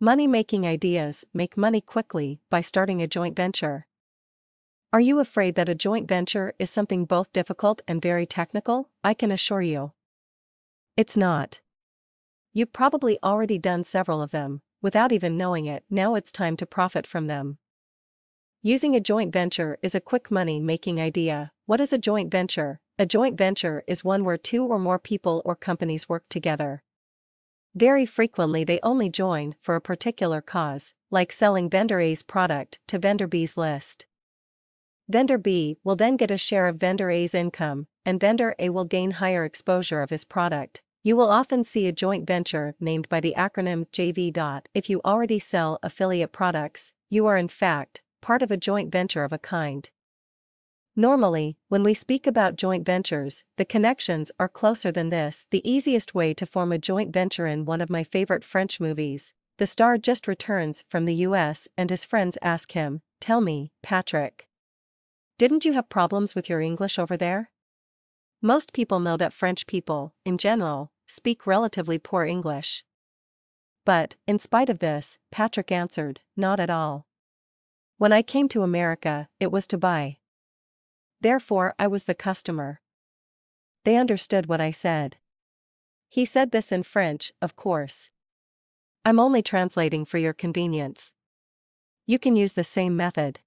Money making ideas make money quickly by starting a joint venture. Are you afraid that a joint venture is something both difficult and very technical? I can assure you. It's not. You've probably already done several of them, without even knowing it, now it's time to profit from them. Using a joint venture is a quick money making idea. What is a joint venture? A joint venture is one where two or more people or companies work together. Very frequently, they only join for a particular cause, like selling vendor A's product to vendor B's list. Vendor B will then get a share of vendor A's income, and vendor A will gain higher exposure of his product. You will often see a joint venture named by the acronym JV. If you already sell affiliate products, you are in fact part of a joint venture of a kind. Normally, when we speak about joint ventures, the connections are closer than this. The easiest way to form a joint venture in one of my favorite French movies, the star just returns from the US and his friends ask him, Tell me, Patrick. Didn't you have problems with your English over there? Most people know that French people, in general, speak relatively poor English. But, in spite of this, Patrick answered, Not at all. When I came to America, it was to buy. Therefore, I was the customer. They understood what I said. He said this in French, of course. I'm only translating for your convenience. You can use the same method.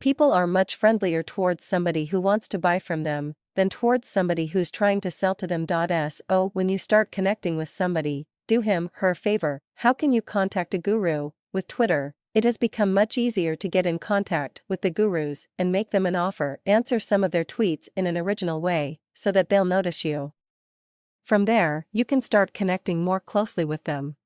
People are much friendlier towards somebody who wants to buy from them than towards somebody who's trying to sell to them. So, when you start connecting with somebody, do him, her favor. How can you contact a guru? With Twitter, it has become much easier to get in contact with the gurus and make them an offer. Answer some of their tweets in an original way so that they'll notice you. From there, you can start connecting more closely with them.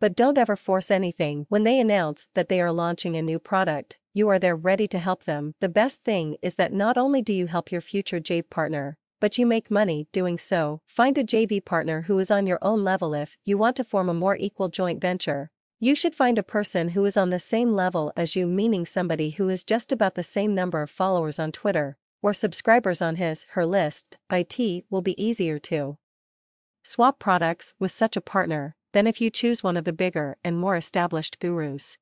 But don't ever force anything when they announce that they are launching a new product, you are there ready to help them. The best thing is that not only do you help your future JV partner, but you make money doing so. Find a JV partner who is on your own level if you want to form a more equal joint venture. You should find a person who is on the same level as you, meaning somebody who is just about the same number of followers on Twitter, or subscribers on his, her list, IT will be easier to swap products with such a partner than if you choose one of the bigger and more established gurus.